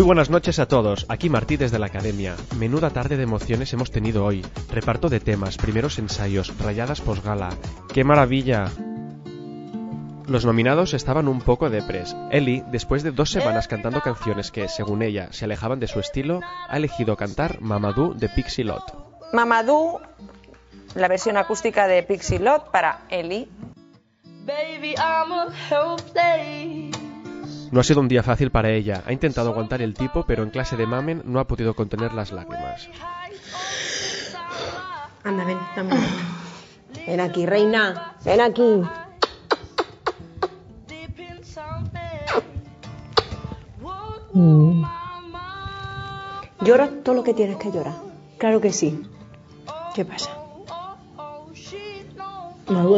Muy buenas noches a todos, aquí Martí desde la Academia. Menuda tarde de emociones hemos tenido hoy. Reparto de temas, primeros ensayos, rayadas posgala. ¡Qué maravilla! Los nominados estaban un poco depres. Ellie, después de dos semanas cantando canciones que, según ella, se alejaban de su estilo, ha elegido cantar Mamadou de Pixie Lot. Mamadou, la versión acústica de Pixie Lot para Ellie. Baby, I'm a. No ha sido un día fácil para ella. Ha intentado aguantar el tipo, pero en clase de mamen no ha podido contener las lágrimas. Anda, ven, dame. Ven aquí, reina. Ven aquí. Mm. Llora todo lo que tienes que llorar. Claro que sí. ¿Qué pasa?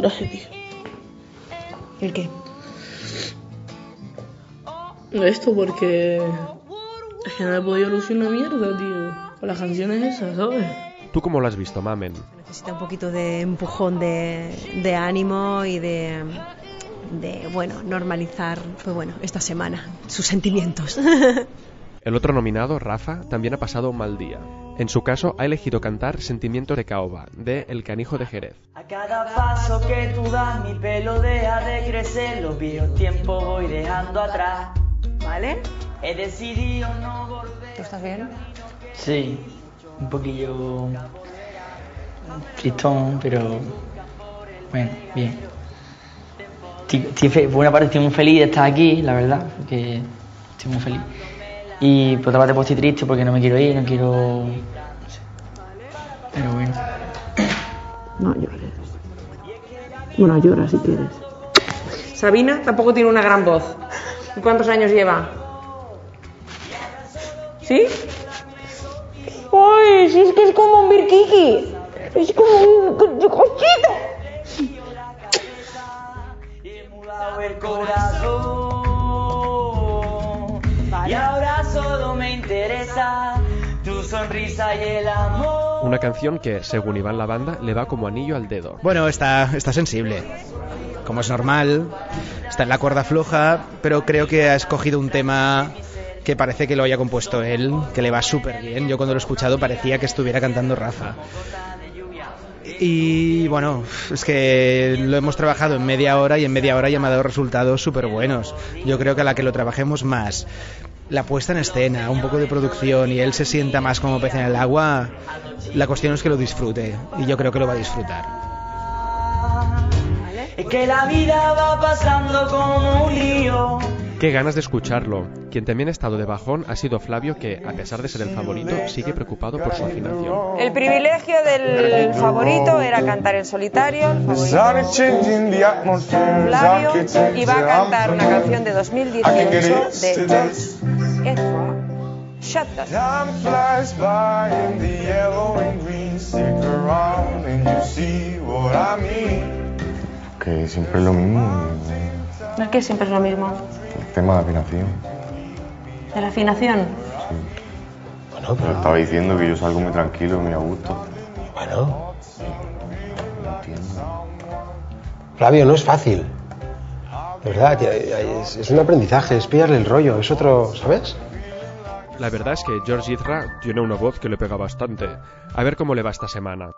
Ese tío. ¿El qué? Esto porque. Es que no he podido lucir una mierda, tío. Con las canciones esas, ¿sabes? ¿Tú cómo lo has visto, mamen? Necesita un poquito de empujón de, de ánimo y de, de, bueno, normalizar, pues bueno, esta semana, sus sentimientos. El otro nominado, Rafa, también ha pasado un mal día. En su caso, ha elegido cantar Sentimiento de Caoba, de El Canijo de Jerez. A cada paso que tú das, mi pelo deja de crecer, los viejos tiempos voy dejando atrás. ¿Vale? He decidido no volver. ¿Tú estás bien? Sí, un poquillo tristón, pero bueno, bien. Estoy- estoy fe- por una parte estoy muy feliz de estar aquí, la verdad, porque estoy muy feliz. Y por otra parte pues estoy triste porque no me quiero ir, no quiero... no sé. Pero bueno. No llores. Bueno, llora si quieres. Sabina tampoco tiene una gran voz. ¿Y cuántos años lleva? ¿Sí? ¡Ay, si es que es como un birkiki! Es como un co- cochito. El corazón y ahora solo me interesa tu sonrisa y el amor. Una canción que, según Iván la banda, le va como anillo al dedo. Bueno, está, está sensible. Como es normal, está en la cuerda floja, pero creo que ha escogido un tema que parece que lo haya compuesto él, que le va súper bien. Yo cuando lo he escuchado parecía que estuviera cantando Rafa. Y bueno, es que lo hemos trabajado en media hora y en media hora ya me ha dado resultados súper buenos. Yo creo que a la que lo trabajemos más, la puesta en escena, un poco de producción y él se sienta más como pez en el agua, la cuestión es que lo disfrute y yo creo que lo va a disfrutar. Es que la vida va pasando como un río. Qué ganas de escucharlo. Quien también ha estado de bajón ha sido Flavio, que, a pesar de ser el favorito, sigue preocupado por su afinación. El privilegio del favorito era cantar en solitario. El Flavio iba a cantar una canción de 2018 de George Ezra. Shut the Que siempre es lo mismo, ¿Es que siempre es lo mismo? el tema de afinación. ¿De la afinación? Pero estaba diciendo que yo salgo muy tranquilo, muy a gusto. Bueno, No entiendo. Flavio, no es fácil. De verdad, es, es un aprendizaje, es pillarle el rollo, es otro, ¿sabes? La verdad es que George Ezra tiene una voz que le pega bastante. A ver cómo le va esta semana.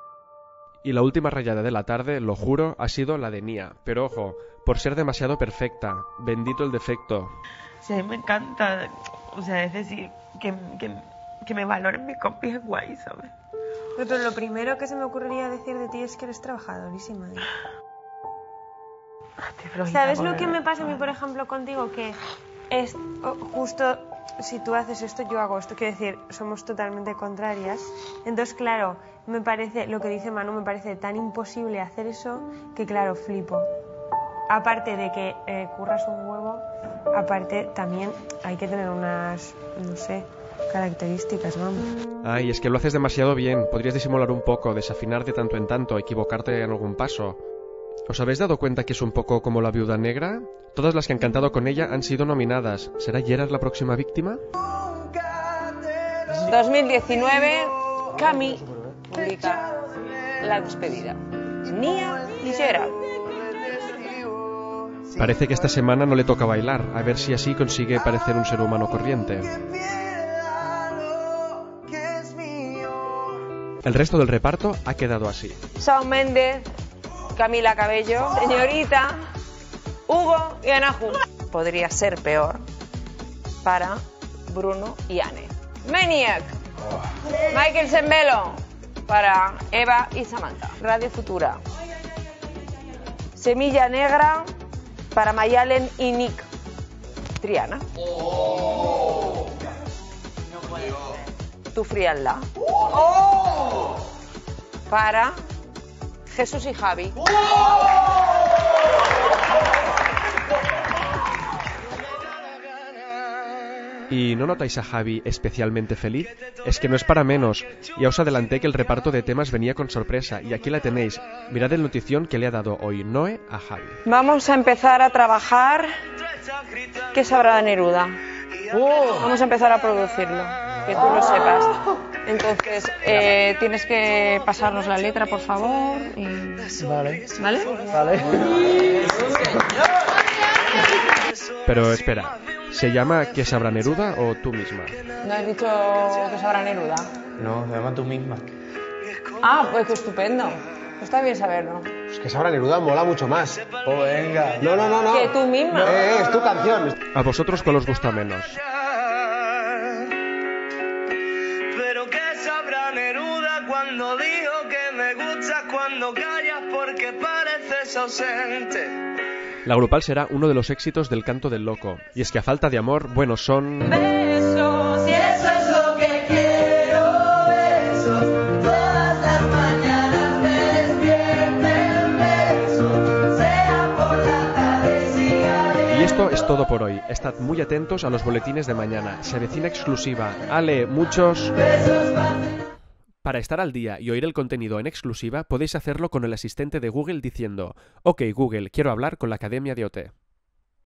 Y la última rayada de la tarde, lo juro, ha sido la de Nia. Pero ojo, por ser demasiado perfecta. Bendito el defecto. Sí, me encanta. O sea, es decir, que, que, que me valoren mi compi es guay, ¿sabes? Pero lo primero que se me ocurriría decir de ti es que eres trabajadorísima. ¿eh? Flojita ¿Sabes lo que me pasa a mí, por ejemplo, contigo? Que es oh, justo si tú haces esto, yo hago esto. Quiero decir, somos totalmente contrarias. Entonces, claro, me parece, lo que dice Manu, me parece tan imposible hacer eso que, claro, flipo. Aparte de que eh, curras un huevo, aparte también hay que tener unas, no sé, características, vamos. Ay, es que lo haces demasiado bien. Podrías disimular un poco, desafinar de tanto en tanto, equivocarte en algún paso. ¿Os habéis dado cuenta que es un poco como la viuda negra? Todas las que han cantado con ella han sido nominadas. ¿Será Gerard la próxima víctima? 2019, Cami publica la despedida. Nia y Gerard. Parece que esta semana no le toca bailar, a ver si así consigue parecer un ser humano corriente. El resto del reparto ha quedado así. Shawn Mendes, Camila Cabello, Señorita, Hugo y Anahu. Podría ser peor para Bruno y Anne. Maniac, Michael Sembelo para Eva y Samantha. Radio Futura. Semilla Negra para Mayalen y Nick. Triana. Tu frialdad. Para Jesús y Javi. ¿Y no notáis a Javi especialmente feliz? Es que no es para menos. Ya os adelanté que el reparto de temas venía con sorpresa y aquí la tenéis. Mirad el notición que le ha dado hoy Noé a Javi. Vamos a empezar a trabajar. ¿Qué sabrá Neruda? Vamos a empezar a producirlo, que tú lo sepas. Entonces, eh, tienes que pasarnos la letra, por favor. y- Vale. ¿Vale? Vale. Pero espera, ¿se llama ¿Qué sabrá Neruda o tú misma? ¿No has dicho que sabrá Neruda? No, se llama tú misma. Ah, pues qué estupendo. Pues está bien saberlo. Es que Sabra Neruda mola mucho más. Oh, venga. No, no, no, no. Que tú misma. Eh, eh, es tu canción. ¿A vosotros cuál os gusta menos? Cuando callas porque pareces ausente. La grupal será uno de los éxitos del canto del loco. Y es que a falta de amor, bueno, son... Besos, y eso es lo que quiero, besos. Todas las mañanas me despierten besos. Sea por la tarde, siga Y esto es todo por hoy. Estad muy atentos a los boletines de mañana. Se avecina exclusiva. Ale, muchos... Para estar al día y oír el contenido en exclusiva, podéis hacerlo con el asistente de Google diciendo, OK Google, quiero hablar con la Academia de OT.